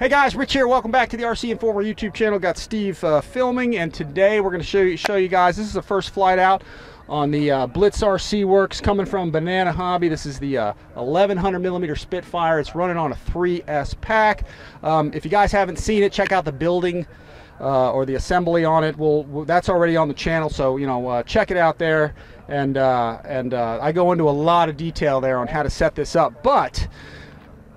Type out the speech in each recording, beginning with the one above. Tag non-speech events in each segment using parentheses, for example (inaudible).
Hey guys, Rich here. Welcome back to the RC Informer YouTube channel. Got Steve uh, filming, and today we're going to show you, show you guys. This is the first flight out on the uh, Blitz RC Works coming from Banana Hobby. This is the uh, 1100 millimeter Spitfire. It's running on a 3S pack. Um, if you guys haven't seen it, check out the building uh, or the assembly on it. We'll, that's already on the channel, so you know uh, check it out there. And uh, and I go into a lot of detail there on how to set this up, but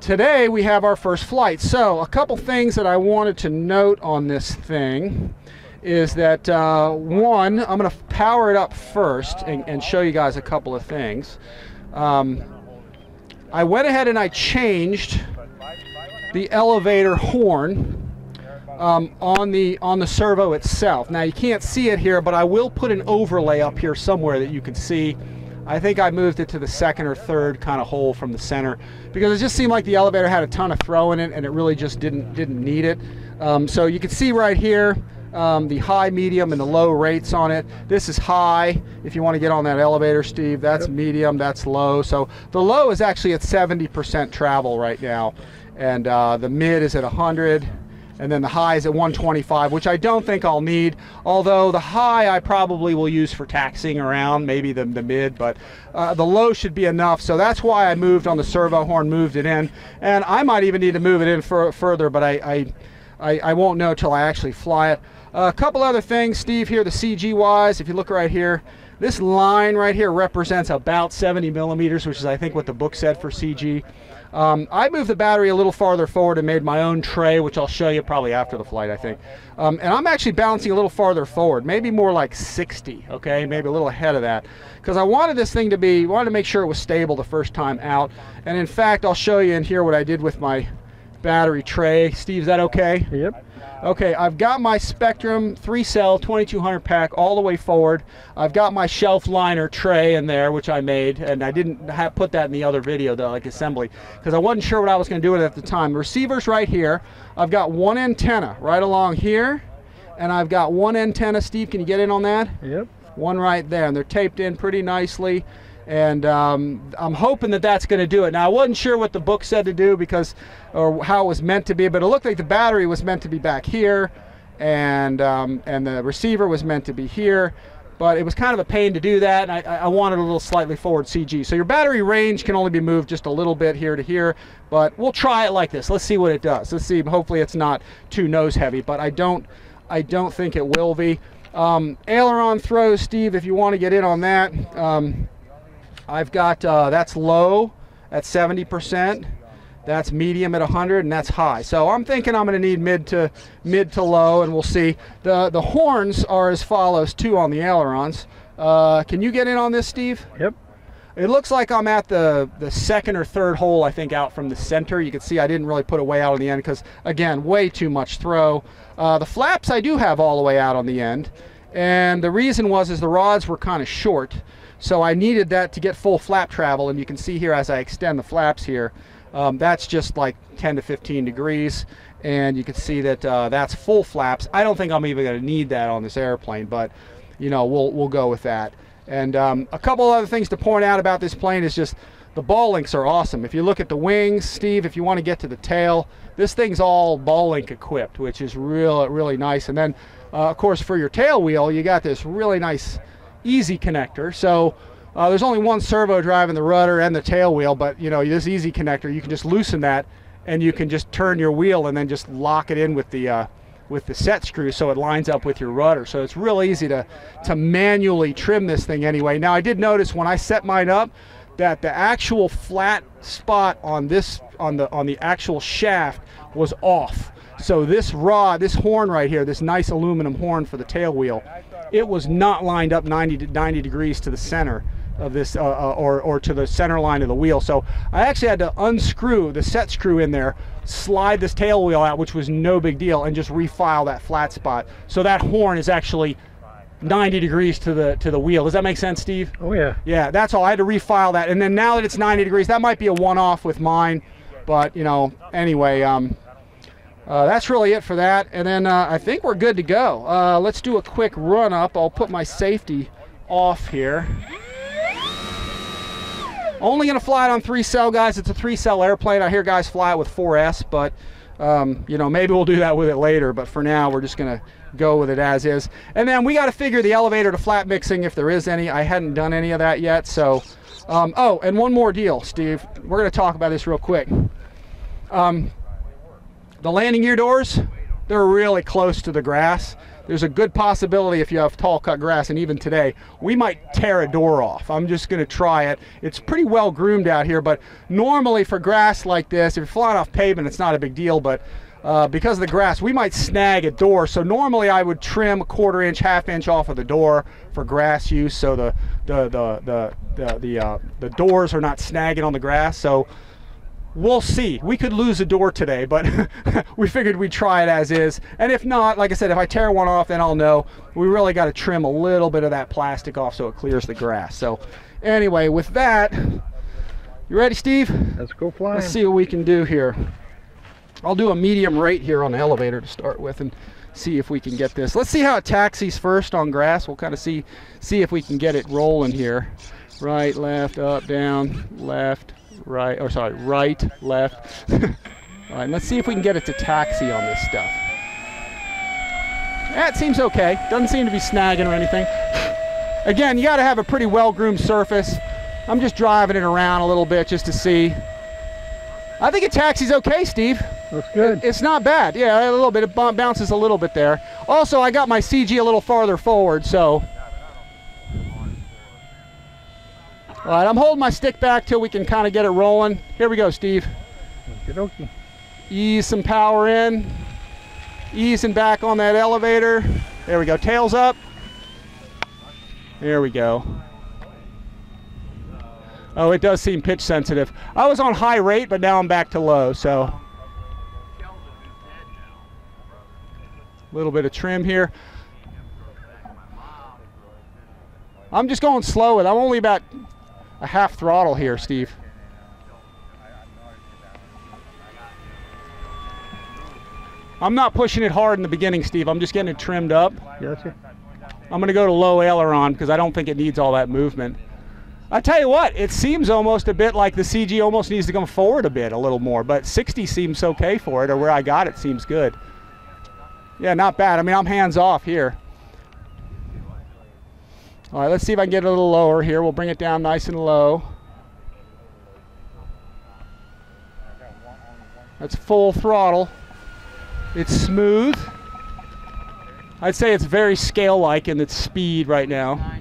today we have our first flight. So a couple things that I wanted to note on this thing is that uh, one, I'm going to power it up first and, and, show you guys a couple of things. Um, I went ahead and I changed the elevator horn um, on the on the servo itself. Now you can't see it here, but I will put an overlay up here somewhere that you can see I think I moved it to the second or third kind of hole from the center because it just seemed like the elevator had a ton of throw in it and it really just didn't didn't need it. Um, so you can see right here um, the high, medium, and the low rates on it. This is high if you want to get on that elevator, Steve. That's medium, that's low. So the low is actually at 70% travel right now, and uh, the mid is at 100 and then the high is at 125, which I don't think I'll need, although the high I probably will use for taxiing around, maybe the, the mid, but uh, the low should be enough, so that's why I moved on the servo horn, moved it in, and I might even need to move it in for, further, but I, I, I, I won't know until I actually fly it. Uh, a couple other things, Steve, here, the CG wise, if you look right here, this line right here represents about 70 millimeters, which is I think what the book said for CG. Um, I moved the battery a little farther forward and made my own tray, which I'll show you probably after the flight, I think. Um, and I'm actually balancing a little farther forward, maybe more like 60, okay, maybe a little ahead of that, because I wanted this thing to be, wanted to make sure it was stable the first time out. And in fact, I'll show you in here what I did with my battery tray. Steve, is that okay? Yep. Okay, I've got my Spektrum 3 cell 2200 pack all the way forward. I've got my shelf liner tray in there, which I made, and I didn't have, put that in the other video, though, like assembly, because I wasn't sure what I was going to do with it at the time. The receiver's right here. I've got one antenna right along here, and I've got one antenna. Steve, can you get in on that? Yep. One right there, and they're taped in pretty nicely and um, I'm hoping that that's going to do it. Now I wasn't sure what the book said to do because, or how it was meant to be, but it looked like the battery was meant to be back here, and um, and the receiver was meant to be here, but it was kind of a pain to do that, and I, I wanted a little slightly forward CG. So your battery range can only be moved just a little bit here to here, but we'll try it like this. Let's see what it does. Let's see. Hopefully it's not too nose heavy, but I don't I don't think it will be. Um, aileron throws, Steve, if you want to get in on that. Um, I've got, uh, that's low at 70%. That's medium at 100 and that's high. So I'm thinking I'm going to need mid to mid to low and we'll see. The the horns are as follows too on the ailerons. Uh, can you get in on this, Steve? Yep. It looks like I'm at the, the second or third hole, I think, out from the center. You can see I didn't really put a way out on the end because, again, way too much throw. Uh, the flaps I do have all the way out on the end. And the reason was is the rods were kind of short. So I needed that to get full flap travel, and you can see here as I extend the flaps here, um, that's just like 10 to 15 degrees, and you can see that uh, that's full flaps. I don't think I'm even going to need that on this airplane, but you know we'll we'll go with that. And um, a couple other things to point out about this plane is just the ball links are awesome. If you look at the wings, Steve, if you want to get to the tail, this thing's all ball link equipped, which is real really nice. And then, uh, of course, for your tail wheel, you got this really nice easy connector. So uh, there's only one servo driving the rudder and the tail wheel, but you know this easy connector, you can just loosen that and you can just turn your wheel and then just lock it in with the uh, with the set screw so it lines up with your rudder. So it's real easy to to manually trim this thing anyway. Now I did notice when I set mine up that the actual flat spot on this on the on the actual shaft was off. So this rod, this horn right here, this nice aluminum horn for the tail wheel, it was not lined up 90 to 90 degrees to the center of this uh, uh, or, or to the center line of the wheel. So I actually had to unscrew the set screw in there, slide this tail wheel out, which was no big deal, and just refile that flat spot. So that horn is actually 90 degrees to the to the wheel. Does that make sense, Steve? Oh yeah. Yeah, that's all. I had to refile that, and then now that it's 90 degrees, that might be a one-off with mine, but you know, anyway, um, uh, that's really it for that. And then uh, I think we're good to go. Uh, let's do a quick run up. I'll put my safety off here. Only going to fly it on three cell, guys. It's a three cell airplane. I hear guys fly it with 4S, but um, you know maybe we'll do that with it later. But for now, we're just going to go with it as is. And then we got to figure the elevator to flap mixing if there is any. I hadn't done any of that yet, so. Um, oh, and one more deal, Steve. We're going to talk about this real quick. Um, the landing gear doors, they're really close to the grass. There's a good possibility if you have tall cut grass, and even today, we might tear a door off. I'm just going to try it. It's pretty well groomed out here, but normally for grass like this, if you're flying off pavement, it's not a big deal, but uh, because of the grass, we might snag a door. So normally I would trim a quarter inch, half inch off of the door for grass use, so the the the the the the, uh, the doors are not snagging on the grass. So we'll see. We could lose a door today, but (laughs) we figured we'd try it as is. And if not, like I said, if I tear one off, then I'll know. We really got to trim a little bit of that plastic off so it clears the grass. So anyway, with that, you ready, Steve? Let's go flying. Let's see what we can do here. I'll do a medium rate here on the elevator to start with and see if we can get this. Let's see how it taxis first on grass. We'll kind of see see if we can get it rolling here. Right, left, up, down, left, right, or sorry, right, left. (laughs) All right, let's see if we can get it to taxi on this stuff. That seems okay. Doesn't seem to be snagging or anything. (laughs) Again, you got to have a pretty well-groomed surface. I'm just driving it around a little bit just to see. I think it taxis okay, Steve. Looks good. It's not bad. Yeah, a little bit. It bounces a little bit there. Also, I got my CG a little farther forward, so. All right, I'm holding my stick back till we can kind of get it rolling. Here we go, Steve. Okie Ease some power in. Easing back on that elevator. There we go. Tails up. There we go. Oh, it does seem pitch sensitive. I was on high rate, but now I'm back to low, so. A little bit of trim here. I'm just going slow with I'm only about a half throttle here, Steve. I'm not pushing it hard in the beginning, Steve. I'm just getting it trimmed up. Gotcha. I'm going to go to low aileron because I don't think it needs all that movement. I tell you what, it seems almost a bit like the CG almost needs to come forward a bit, a little more, but 60 seems okay for it, or where I got it seems good. Yeah, not bad. I mean, I'm hands off here. All right, let's see if I can get it a little lower here. We'll bring it down nice and low. That's full throttle. It's smooth. I'd say it's very scale-like in its speed right now.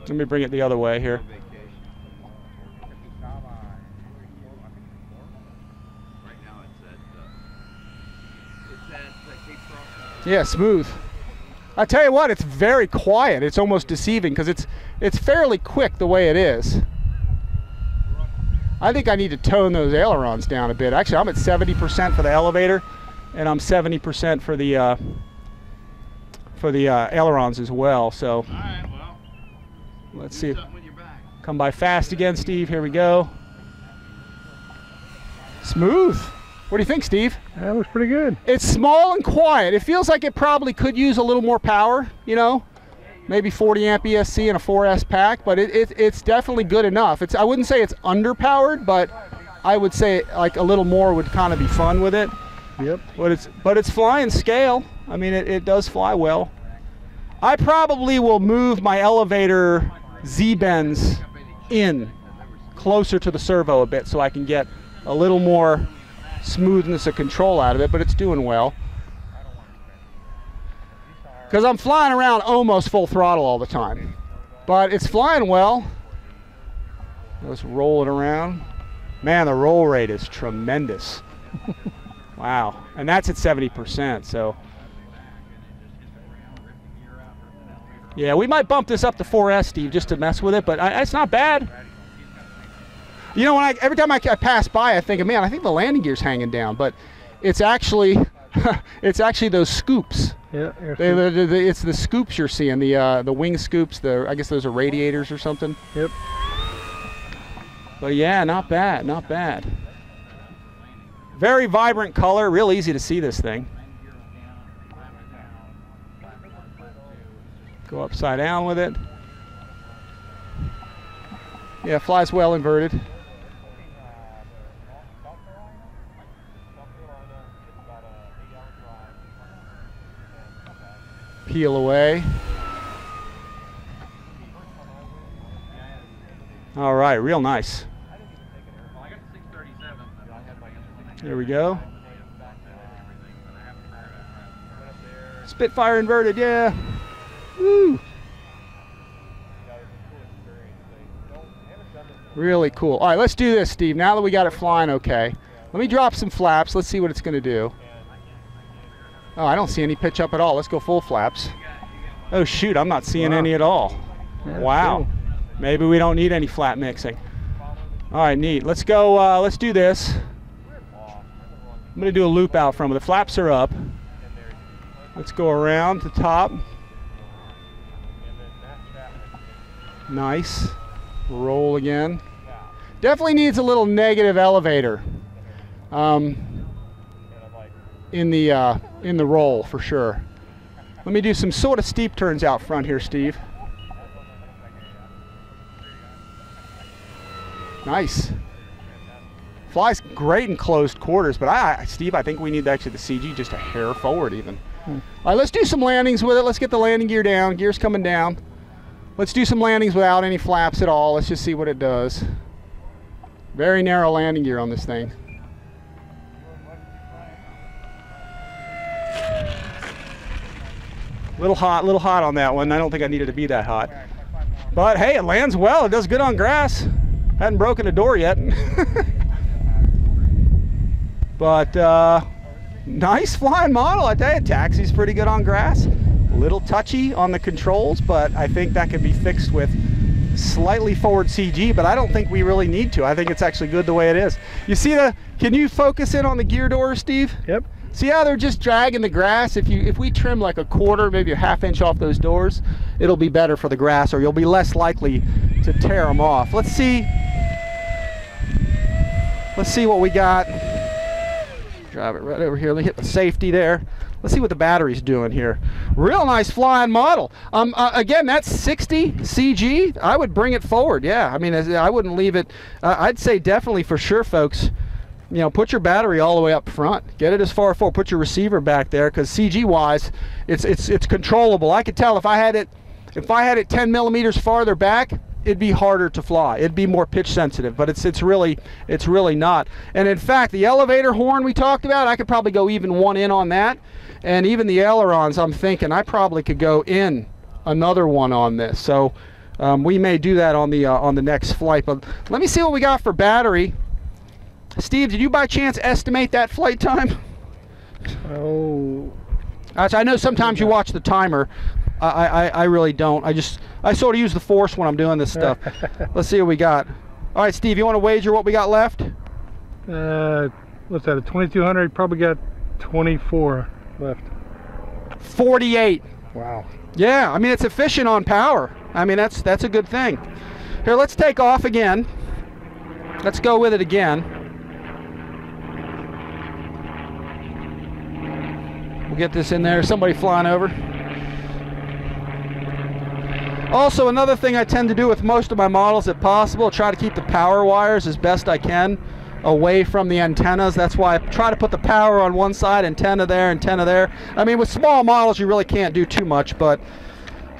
Let me bring it the other way here. Yeah, smooth. I tell you what, it's very quiet. It's almost deceiving because it's it's fairly quick the way it is. I think I need to tone those ailerons down a bit. Actually, I'm at 70% for the elevator, and I'm 70% for the uh, for the uh, ailerons as well. So well, let's see. Come by fast again, Steve. Here we go. Smooth. What do you think, Steve? That looks pretty good. It's small and quiet. It feels like it probably could use a little more power, you know? Maybe 40 amp ESC and a 4S pack, but it, it, it's definitely good enough. It's I wouldn't say it's underpowered, but I would say like a little more would kind of be fun with it. Yep. But it's but it's flying scale. I mean, it, it does fly well. I probably will move my elevator Z-bends in closer to the servo a bit so I can get a little more smoothness of control out of it, but it's doing well. Because I'm flying around almost full throttle all the time. But it's flying well. Let's roll it around. Man, the roll rate is tremendous. (laughs) wow. And that's at 70%, so. Yeah, we might bump this up to 4S, Steve, just to mess with it, but I, it's not bad. You know, when I every time I, I pass by, I think, man, I think the landing gear's hanging down, but it's actually (laughs) it's actually those scoops. Yeah. They, they, they, it's the scoops you're seeing, the uh, the wing scoops. The I guess those are radiators or something. Yep. But yeah, not bad, not bad. Very vibrant color, real easy to see this thing. Go upside down with it. Yeah, flies well inverted. Peel away. All right, real nice. There we go. Spitfire inverted, yeah. Woo. Really cool. All right, let's do this, Steve. Now that we got it flying okay, let me drop some flaps. Let's see what it's going to do. Oh, I don't see any pitch up at all. Let's go full flaps. Oh, shoot, I'm not seeing Wow. any at all. Yeah, wow. cool. Maybe we don't need any flap mixing. All right, neat. Let's go, uh, let's do this. I'm going to do a loop out from it. The flaps are up. Let's go around the top. Nice. Roll again. Definitely needs a little negative elevator um, in the uh, in the roll for sure. Let me do some sort of steep turns out front here, Steve. Nice. Flies great in closed quarters, but I, Steve, I think we need actually the CG just a hair forward even. Hmm. All right, let's do some landings with it. Let's get the landing gear down. Gear's coming down. Let's do some landings without any flaps at all. Let's just see what it does. Very narrow landing gear on this thing. Little hot, little hot on that one. I don't think I needed to be that hot. But hey, it lands well. It does good on grass. Hadn't broken a door yet. (laughs) but uh, nice flying model, I tell you. Taxi's pretty good on grass. A little touchy on the controls, but I think that can be fixed with slightly forward CG, but I don't think we really need to. I think it's actually good the way it is. You see the, can you focus in on the gear door, Steve? Yep. See how they're just dragging the grass? If you if we trim like a quarter, maybe a half inch off those doors, it'll be better for the grass or you'll be less likely to tear them off. Let's see. Let's see what we got. Drive it right over here. Let me hit the safety there. Let's see what the battery's doing here. Real nice flying model. Um, uh, again, that's 60 CG. I would bring it forward. Yeah, I mean, I wouldn't leave it. Uh, I'd say definitely for sure, folks. You know, put your battery all the way up front. Get it as far forward. Put your receiver back there, because CG wise, it's it's it's controllable. I could tell if I had it, if I had it 10 millimeters farther back, it'd be harder to fly. It'd be more pitch sensitive, but it's it's really it's really not. And in fact, the elevator horn we talked about, I could probably go even one in on that, and even the ailerons. I'm thinking I probably could go in another one on this. So um, we may do that on the uh, on the next flight. But let me see what we got for battery. Steve, did you by chance estimate that flight time? Oh, I know sometimes you watch the timer. I, I, I really don't. I just I sort of use the force when I'm doing this stuff. (laughs) Let's see what we got. All right, Steve, you want to wager what we got left? uh, what's that? A 2200? Probably got 24 left. 48. Wow. Yeah, I mean it's efficient on power. I mean that's that's a good thing. Here, let's take off again. Let's go with it again. We'll get this in there. Somebody flying over. Also, another thing I tend to do with most of my models, if possible, try to keep the power wires as best I can away from the antennas. That's why I try to put the power on one side, antenna there, antenna there. I mean, with small models, you really can't do too much, but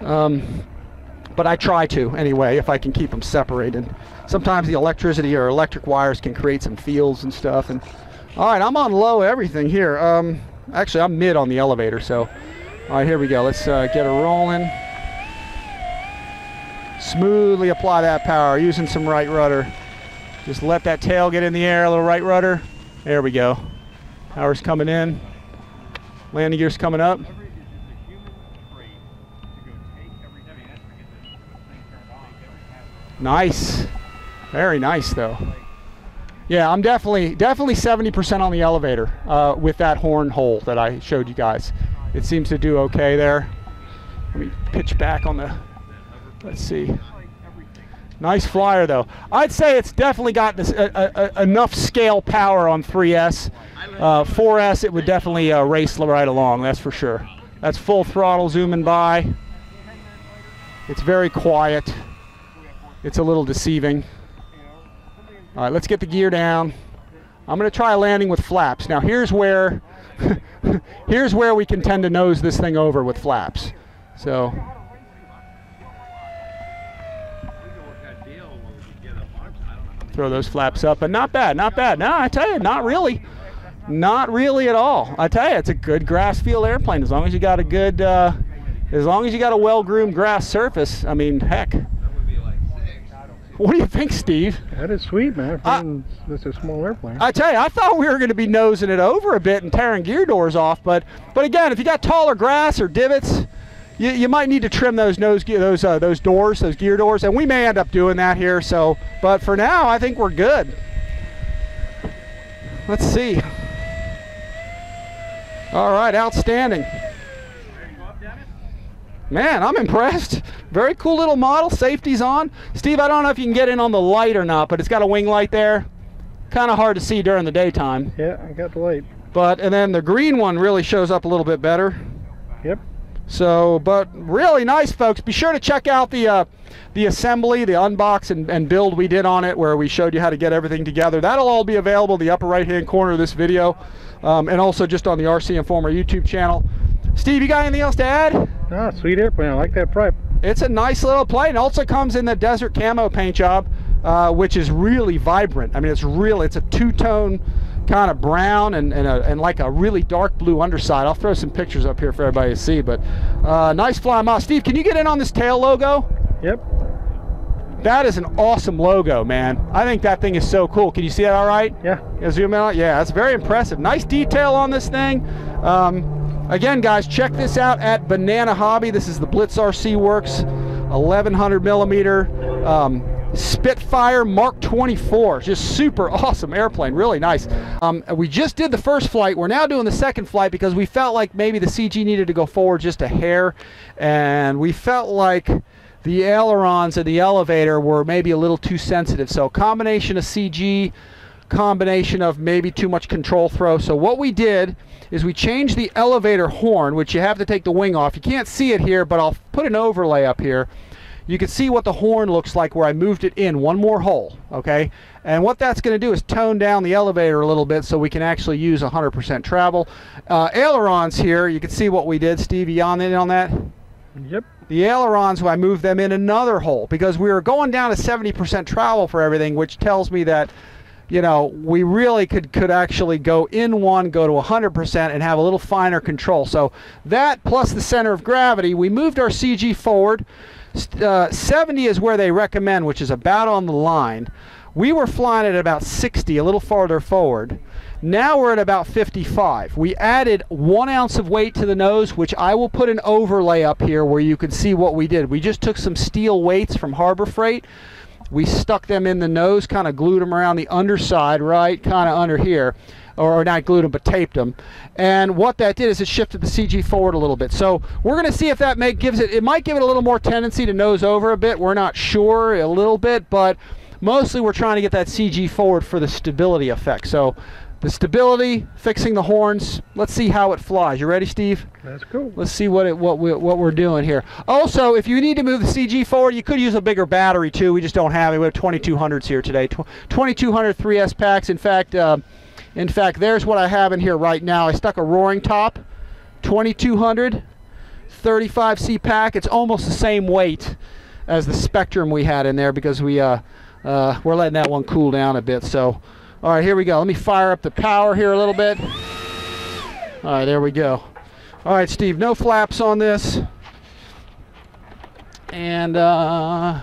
um, but I try to anyway if I can keep them separated. Sometimes the electricity or electric wires can create some fields and stuff. And all right, I'm on low everything here. Um, actually, I'm mid on the elevator, so all right, here we go. Let's uh, get it rolling. Smoothly apply that power using some right rudder. Just let that tail get in the air, a little right rudder. There we go. Power's coming in. Landing gear's coming up. Nice. Very nice though. Yeah, I'm definitely definitely 70% on the elevator uh, with that horn hole that I showed you guys. It seems to do okay there. Let me pitch back on the. Let's see. Nice flyer though. I'd say it's definitely got this, uh, uh, uh, enough scale power on 3S. Uh, 4S it would definitely uh, race right along. That's for sure. That's full throttle zooming by. It's very quiet. It's a little deceiving. All right, let's get the gear down. I'm going to try landing with flaps. Now here's where (laughs) here's where we can tend to nose this thing over with flaps. So throw those flaps up, but not bad, not bad. No, I tell you, not really, not really at all. I tell you, it's a good grass field airplane as long as you got a good, uh, as long as you got a well-groomed grass surface. I mean, heck. What do you think, Steve? That is sweet, man. I- That's a small airplane. I tell you, I thought we were going to be nosing it over a bit and tearing gear doors off, but but again, if you got taller grass or divots, you, you might need to trim those nose those uh, those doors, those gear doors, and we may end up doing that here. So, but for now, I think we're good. Let's see. All right, outstanding. Man, I'm impressed. Very cool little model. Safety's on. Steve, I don't know if you can get in on the light or not, but it's got a wing light there. Kind of hard to see during the daytime. yeah, I got the light. But, and then the green one really shows up a little bit better. Yep. So, but really nice, folks. Be sure to check out the uh, the assembly, the unbox and, and build we did on it, where we showed you how to get everything together. That'll all be available in the upper right-hand corner of this video, um, and also just on the RC Informer YouTube channel. Steve, you got anything else to add? Ah, sweet airplane. I like that prep. It's a nice little plane. Also comes in the desert camo paint job, uh, which is really vibrant. I mean, it's real. It's a two-tone kind of brown and and, a, and like a really dark blue underside. I'll throw some pictures up here for everybody to see. But uh, nice fly mouse. Steve, can you get in on this tail logo? Yep. That is an awesome logo, man. I think that thing is so cool. Can you see that all right? Yeah. Yeah, zoom in on Yeah, that's very impressive. Nice detail on this thing. Um, again, guys, check this out at Banana Hobby. This is the Blitz RC Works 1100 millimeter um, Spitfire Mark 24. Just super (laughs) awesome airplane. Really nice. Um, we just did the first flight. We're now doing the second flight because we felt like maybe the CG needed to go forward just a hair, and we felt like the ailerons and the elevator were maybe a little too sensitive. So combination of CG, combination of maybe too much control throw. So what we did is we changed the elevator horn, which you have to take the wing off. You can't see it here, but I'll put an overlay up here. You can see what the horn looks like where I moved it in one more hole, okay? And what that's going to do is tone down the elevator a little bit so we can actually use 100% travel. Uh, ailerons here, you can see what we did. Steve, you on in on that? Yep. The ailerons, I moved them in another hole because we were going down to 70% travel for everything, which tells me that, you know, we really could, could actually go in one, go to 100%, and have a little finer control. So that plus the center of gravity, we moved our CG forward. Uh, 70 is where they recommend, which is about on the line. We were flying at about 60, a little farther forward. Now we're at about 55. We added one ounce of weight to the nose, which I will put an overlay up here where you can see what we did. We just took some steel weights from Harbor Freight. We stuck them in the nose, kind of glued them around the underside, right, kind of under here. Or, not glued them, but taped them. And what that did is it shifted the CG forward a little bit. So we're going to see if that make, gives it, it might give it a little more tendency to nose over a bit. We're not sure, a little bit, but mostly we're trying to get that CG forward for the stability effect. So the stability, fixing the horns. Let's see how it flies. You ready, Steve? That's cool. Let's see what it, what we, what we're doing here. Also, if you need to move the CG forward, you could use a bigger battery too. We just don't have it. We have 2200s here today. 2200 3S packs. In fact, uh, in fact, there's what I have in here right now. I stuck a roaring top, 2200, 35C pack. It's almost the same weight as the Spektrum we had in there because we uh, uh, we're letting that one cool down a bit. So. All right, here we go. Let me fire up the power here a little bit. All right, there we go. All right, Steve, no flaps on this. And, uh,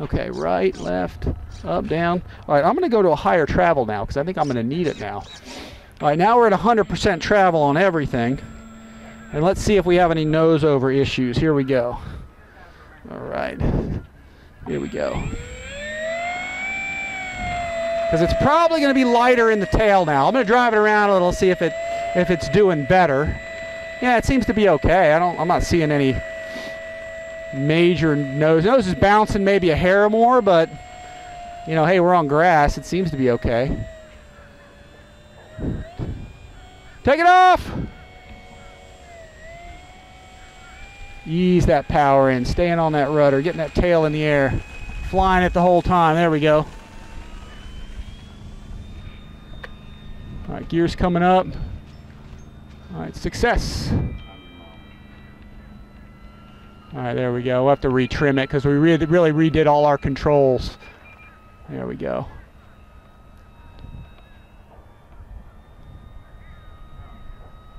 okay, right, left, up, down. All right, I'm going to go to a higher travel now because I think I'm going to need it now. All right, now we're at 100% travel on everything. And let's see if we have any nose over issues. Here we go. All right, here we go because it's probably going to be lighter in the tail now. I'm going to drive it around a little, see if it if it's doing better. Yeah, it seems to be okay. I don't. I'm not seeing any major nose. Nose is bouncing maybe a hair more, but you know, hey, we're on grass. It seems to be okay. Take it off. Ease that power in, staying on that rudder, getting that tail in the air. flying it the whole time. There we go. All right, gears coming up. All right, success. All right, there we go. We'll have to retrim it because we really, really redid all our controls. There we go.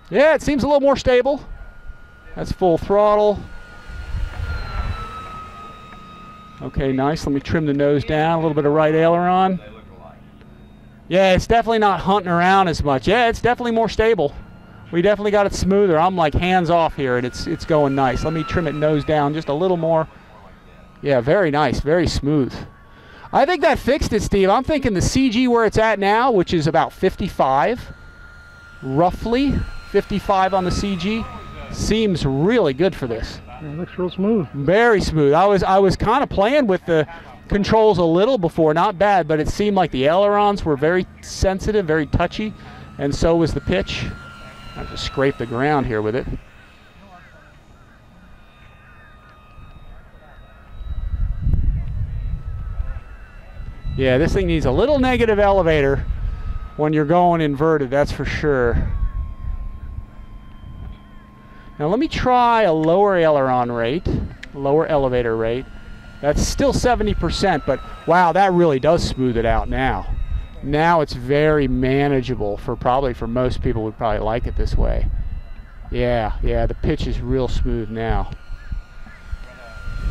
Yeah, it seems a little more stable. That's full throttle. Okay, nice. Let me trim the nose down. A little bit of right aileron. Yeah, it's definitely not hunting around as much. Yeah, it's definitely more stable. We definitely got it smoother. I'm like hands off here, and it's it's going nice. Let me trim it nose down just a little more. Yeah, very nice, very smooth. I think that fixed it, Steve. I'm thinking the CG where it's at now, which is about 55, roughly 55 on the CG, seems really good for this. Yeah, it looks real smooth. Very smooth. I was I was kind of playing with the controls a little before, not bad, but it seemed like the ailerons were very sensitive, very touchy, and so was the pitch. I to scrape the ground here with it. Yeah, this thing needs a little negative elevator when you're going inverted, that's for sure. Now let me try a lower aileron rate, lower elevator rate. That's still 70%, but wow, that really does smooth it out now. Now it's very manageable for probably for most people would probably like it this way. Yeah, yeah, the pitch is real smooth now.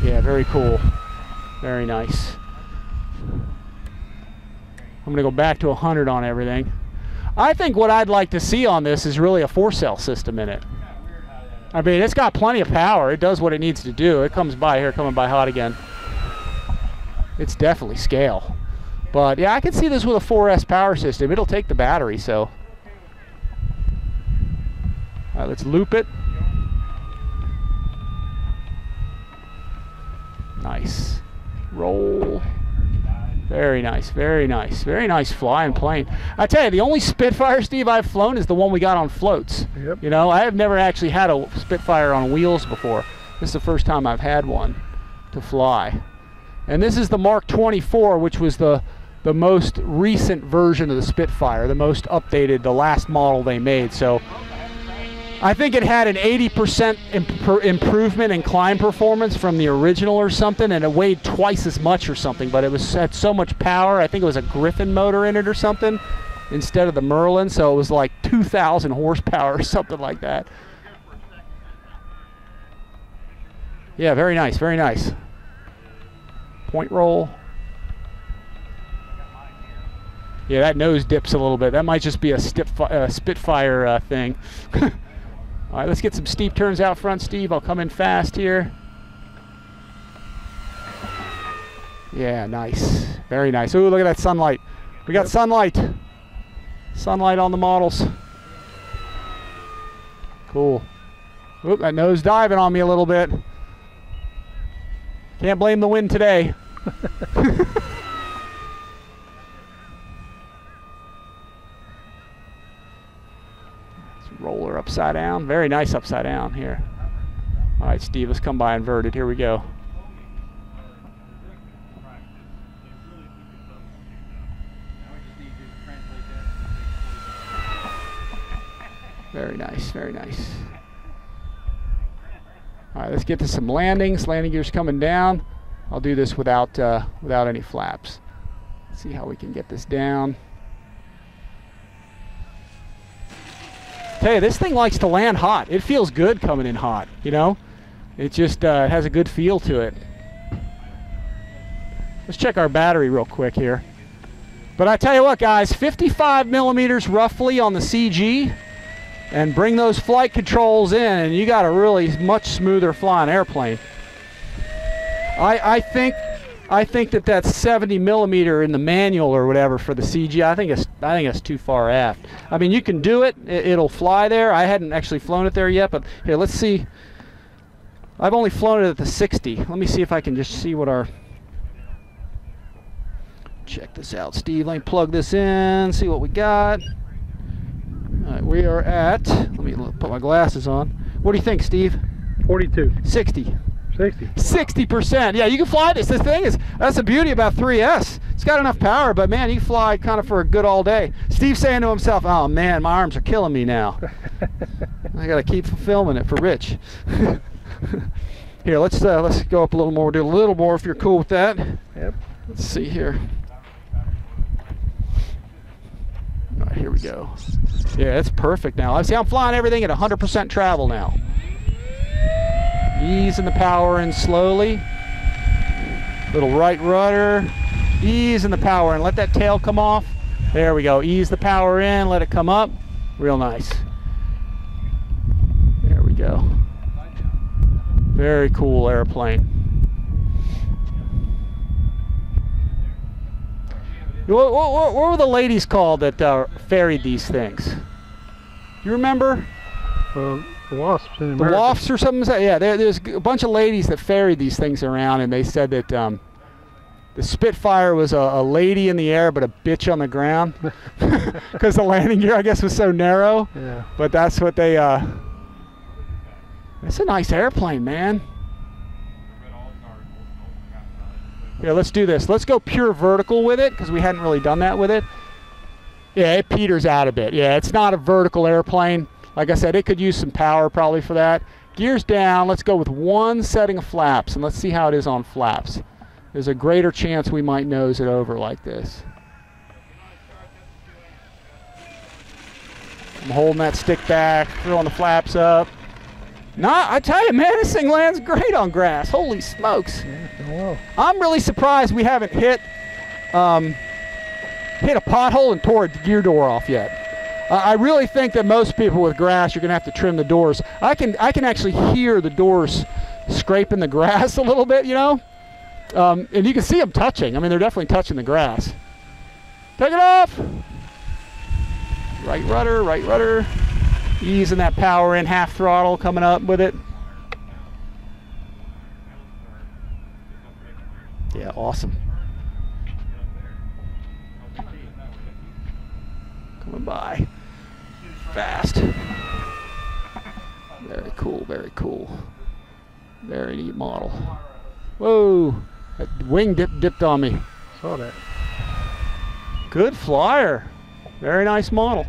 Yeah, very cool. Very nice. I'm going to go back to 100 on everything. I think what I'd like to see on this is really a four cell system in it. I mean, it's got plenty of power. It does what it needs to do. It comes by here, coming by hot again. It's definitely scale. But yeah, I can see this with a 4S power system. It'll take the battery, so. All right, let's loop it. Nice. Roll. Very nice, very nice, very nice flying plane. I tell you, the only Spitfire, Steve, I've flown is the one we got on floats. Yep. You know, I have never actually had a Spitfire on wheels before. This is the first time I've had one to fly. And this is the Mark 24, which was the the most recent version of the Spitfire, the most updated, the last model they made. So I think it had an 80% imp- improvement in climb performance from the original or something, and it weighed twice as much or something. But it was had so much power. I think it was a Griffon motor in it or something instead of the Merlin. So it was like 2,000 horsepower (laughs) or something like that. Yeah, very nice, very nice. Point roll. Yeah, that nose dips a little bit. That might just be a uh, Spitfire uh, thing. (laughs) All right, let's get some steep turns out front, Steve. I'll come in fast here. Yeah, nice. Very nice. Ooh, look at that sunlight. We got sunlight. Sunlight on the models. Cool. Oop, that nose diving on me a little bit. Can't blame the wind today. Let's roll her upside down. Very nice upside down here. All right, Steve, let's come by inverted. Here we go. Very nice, very nice. All right, let's get to some landings. Landing gear's coming down. I'll do this without uh, without any flaps. See how we can get this down. You, this thing likes to land hot. It feels good coming in hot. You know, it just uh, has a good feel to it. Let's check our battery real quick here. But I tell you what, guys, 55 millimeters roughly on the CG and bring those flight controls in and you got a really much smoother flying airplane. I, I think I think that that's 70 millimeter in the manual or whatever for the CG. I think it's I think it's too far aft. I mean, you can do it. it it'll fly there. I hadn't actually flown it there yet, but here, let's see. I've only flown it at the 60. Let me see if I can just see what our check this out, Steve. Let me plug this in, see what we got. All right, we are at, let me put my glasses on. What do you think, Steve? 42. 60. 60. 60%. Yeah, you can fly this. The thing is, that's the beauty about 3S. It's got enough power, but man, you can fly kind of for a good all day. Steve's saying to himself, oh man, my arms are killing me now. (laughs) I got to keep filming it for Rich. (laughs) here, let's uh, let's go up a little more, do a little more if you're cool with that. Yep. Let's see here. All right, here we go. Yeah, it's perfect now. I see I'm flying everything at 100% travel now. Easing the power in slowly. Little right rudder. Ease in the power and let that tail come off. There we go. Ease the power in, let it come up. Real nice. There we go. Very cool airplane. What, what, what, were the ladies called that uh, ferried these things? You remember? Well, the wasps The. Wafts or something? Yeah, there, there's a bunch of ladies that ferried these things around, and they said that um, the Spitfire was a, a lady in the air but a bitch on the ground (laughs) (laughs) because the landing gear, I guess, was so narrow. Yeah. But that's what they. Uh, it's a nice airplane, man. Yeah, let's do this. Let's go pure vertical with it because we hadn't really done that with it. Yeah, it peters out a bit. Yeah, it's not a vertical airplane. Like I said, it could use some power probably for that. Gears down. Let's go with one setting of flaps and let's see how it is on flaps. There's a greater chance we might nose it over like this. I'm holding that stick back, throwing the flaps up. Nah, I tell you, man, this thing lands great on grass. Holy smokes! Yeah, well. I'm really surprised we haven't hit um, hit a pothole and tore a gear door off yet. Uh, I really think that most people with grass, you're gonna have to trim the doors. I can I can actually hear the doors scraping the (laughs) grass a little bit, you know, um, and you can see them touching. I mean, they're definitely touching the grass. Take it off. Right rudder, right rudder. Easing that power in, half throttle coming up with it. Yeah, awesome. Coming by. Fast. Very cool, very cool. Very neat model. Whoa! That wing dip, dipped on me. Saw that. Good flyer. Very nice model.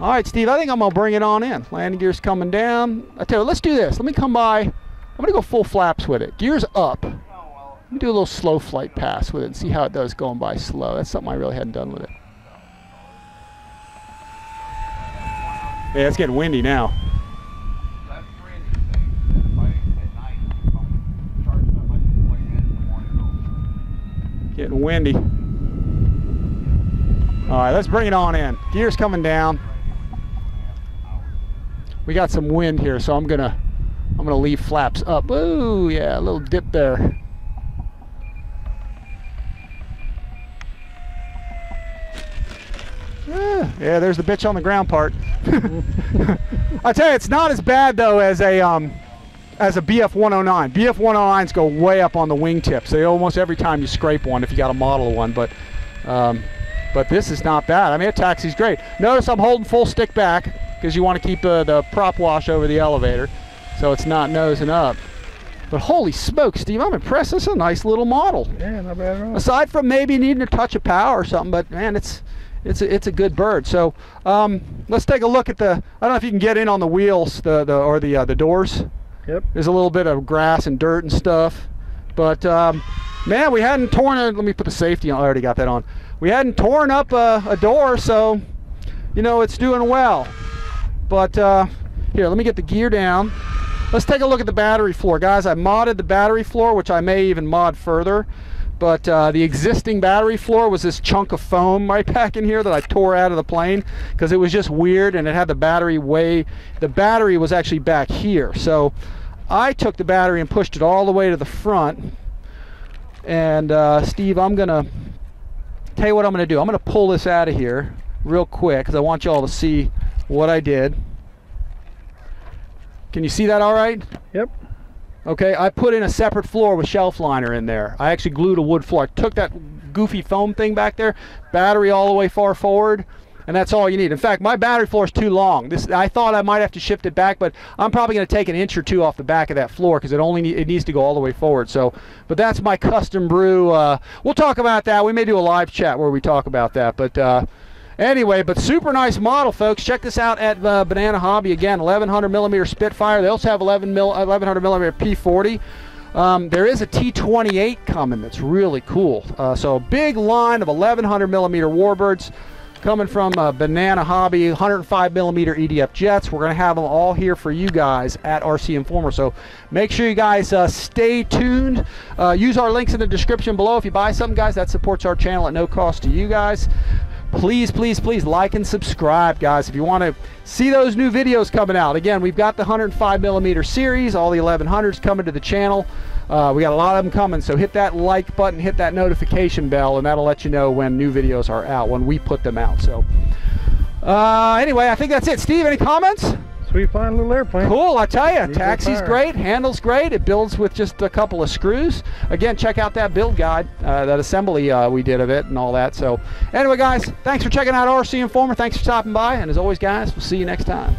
All right, Steve, I think I'm going to bring it on in. Landing gear's coming down. I tell you, let's do this. Let me come by. I'm going to go full flaps with it. Gears up. Let me do a little slow flight pass with it and see how it does going by slow. That's something I really hadn't done with it. Yeah, it's getting windy now. Getting windy. All right, let's bring it on in. Gears coming down. We got some wind here, so I'm gonna I'm gonna leave flaps up. Ooh, yeah, a little dip there. Yeah, yeah, there's the bitch on the ground part. (laughs) I tell you, it's not as bad though as a um, as a BF 109. BF 109s go way up on the wingtips. They almost every time you scrape one if you got a model of one, but um, but this is not bad. I mean, it taxi's great. Notice I'm holding full stick back because you want to keep uh, the prop wash over the elevator, so it's not nosing up. But holy smoke, Steve, I'm impressed. This is a nice little model. Yeah, not bad at all. Aside from maybe needing a touch of power or something, but man, it's it's a, it's a good bird. So um, let's take a look at the. I don't know if you can get in on the wheels, the, the or the uh, the doors. Yep. There's a little bit of grass and dirt and stuff, but um, man, we hadn't torn it. Let me put the safety on. I already got that on. We hadn't torn up a, a door, so you know it's doing well. But uh, here, let me get the gear down. Let's take a look at the battery floor, guys. I modded the battery floor, which I may even mod further. But uh, the existing battery floor was this chunk of foam right (laughs) back in here that I tore out of the plane because it was just weird and it had the battery way. The battery was actually back here, so I took the battery and pushed it all the way to the front. And uh, Steve, I'm gonna tell you what I'm gonna do. I'm gonna pull this out of here real quick because I want you all to see what I did. Can you see that all right? Yep. Okay, I put in a separate floor with shelf liner in there. I actually glued a wood floor. I took that goofy foam thing back there, battery all the way far forward, and that's all you need. In fact, my battery floor is too long. This I thought I might have to shift it back, but I'm probably going to take an inch or two off the back of that floor because it only need, it needs to go all the way forward. So, but that's my custom brew. Uh, we'll talk about that. We may do a live chat where we talk about that, but. Uh, Anyway, but super nice model, folks. Check this out at uh, Banana Hobby again. 1100 millimeter Spitfire. They also have 11 mil, 1100 millimeter P40. Um, there is a T28 coming that's really cool. Uh, so a big line of 1100 millimeter warbirds coming from uh, Banana Hobby, 105 millimeter EDF jets. We're going to have them all here for you guys at RC Informer. So make sure you guys uh, stay tuned. Uh, use our links in the description below if you buy something, guys. That supports our channel at no cost to you guys please please please like and subscribe guys if you want to see those new videos coming out. Again we've got the 105 millimeter series all the 1100s coming to the channel. Uh, we got a lot of them coming so hit that like button hit that notification bell and that'll let you know when new videos are out when we put them out. So uh, anyway i think that's it. Steve any comments Sweet fine little airplane. Cool, I tell you, taxi's great, handles great. It builds with just a couple of screws. Again, check out that build guide, uh, that assembly uh, we did of it, and all that. So, anyway, guys, thanks for checking out RC Informer. Thanks for stopping by, and as always, guys, we'll see you next time.